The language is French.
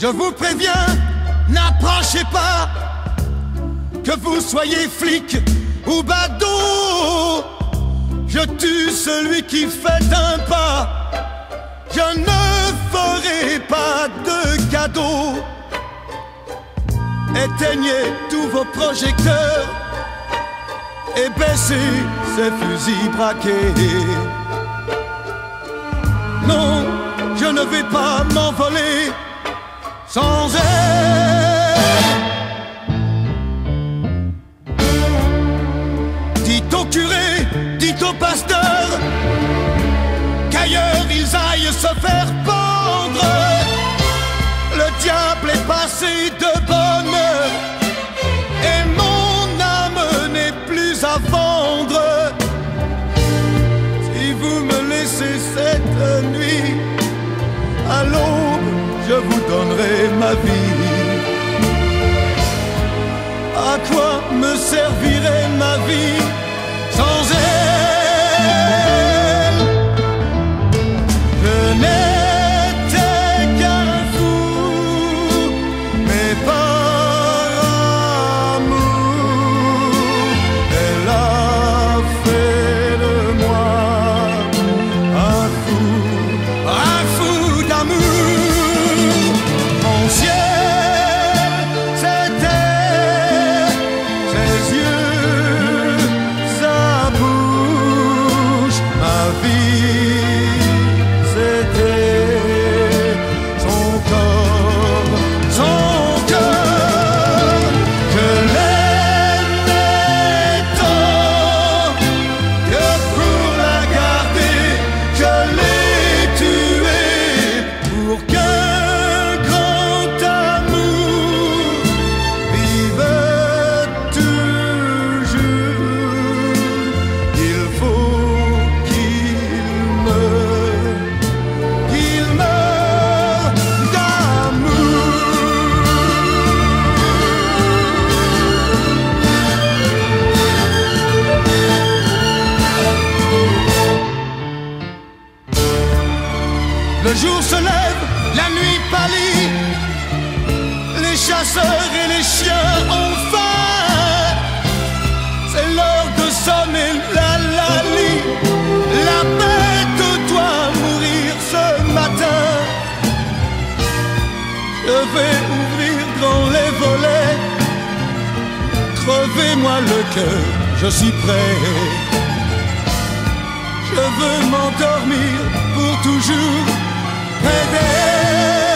Je vous préviens, n'approchez pas, que vous soyez flic ou badaud. Je tue celui qui fait un pas. Je ne ferai pas de cadeau. Éteignez tous vos projecteurs et baissez ces fusils braqués. Non, je ne vais pas m'envoler sans elle. Dites au curé, dites au pasteur qu'ailleurs ils aillent se faire pendre. Le diable est passé de bonne À quoi me servirait ma vie sans Le jour se lève, la nuit pâlit. Les chasseurs et les chiens ont faim. C'est l'heure de sonner la lali. La bête doit mourir ce matin. Je vais ouvrir grand les volets. Crevez-moi le cœur, je suis prêt. Je veux m'endormir pour toujours Baby